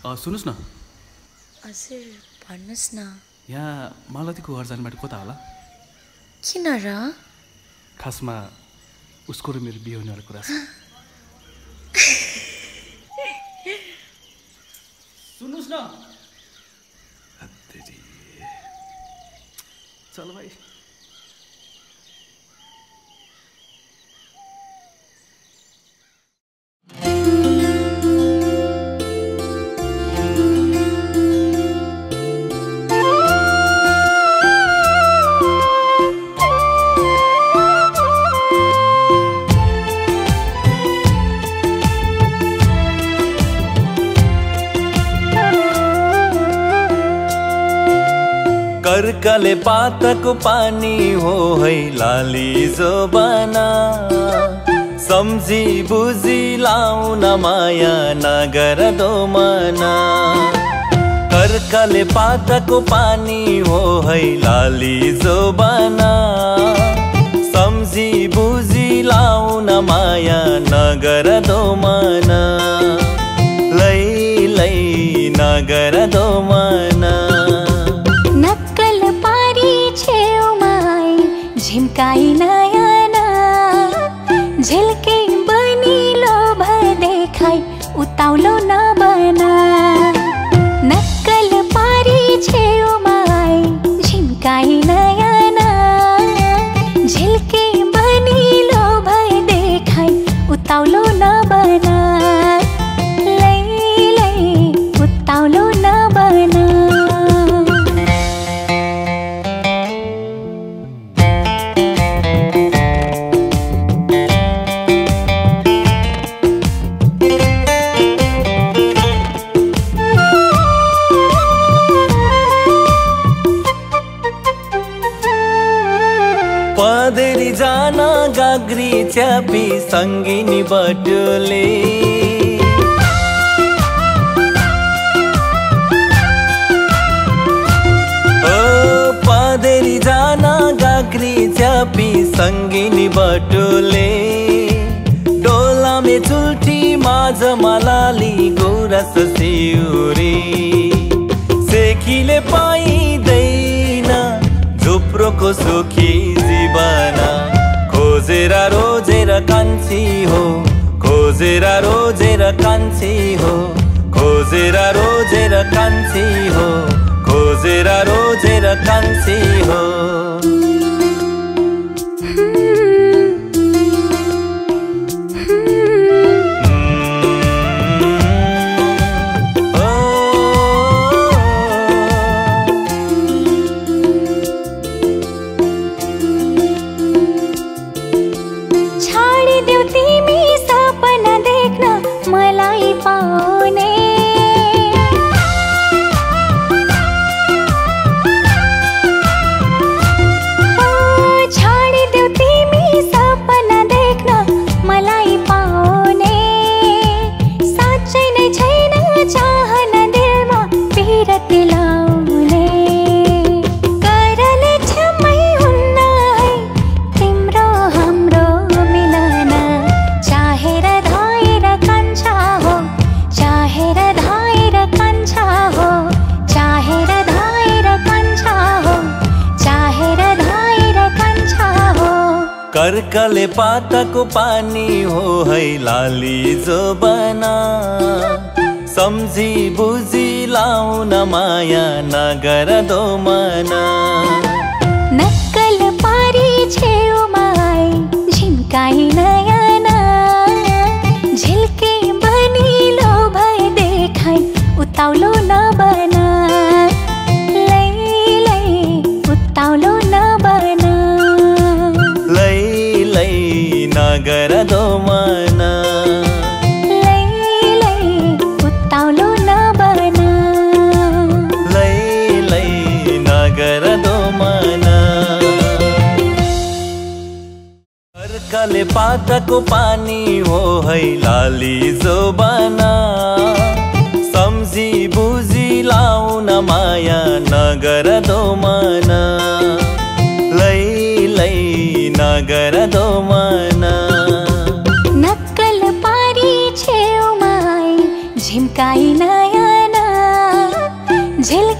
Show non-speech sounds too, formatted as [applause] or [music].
सुन्नुहोस् न। हजुर भन्नुहोस् न। यहाँ मालतीको घर जाने बाटो कता होला? किन र? खासमा उसको र मेरो बिहे हुनेवाला कुरा छ। [laughs] सुन्नुहोस् न। चल भाइ। कर्कले पातको पानी हो है लाली जोबाना। सम्झी बुझी लाउन माया नगर दोमना। कर्कले पातको पानी हो है लाली जोबाना। सम्झी बुझी लाउन माया नगर दोमना। लै लै नगर दोमना गाग्री च्यापी सङ्गिनी बटुले। ओ पदेरी जान गाग्री च्यापी सङ्गिनी बटुले। डोलामे चुल्ठी माझ मलाली गोरस सिउरी। सेखीले पाइँदैन झुप्रोको सुखी जीवन। खोजेर रोजेर कान्छी हो। खोजेर रोजेर कान्छी हो। खोजेर रोजेर कान्छी हो। खोजेर रोजेर कान्छी हो। कर्कले पातको पानी हो है लाली जोबना। सम्झी बुझी लाउन माया नगर दोमना। नगर दोमना लै लै उताउलो नबना लै लै नगर दोमना कर्कले पातको पानी हो है लाली जोबना सम्झी बुझी लाउन माया नगर दोमना झिम्काई नयना झिल्क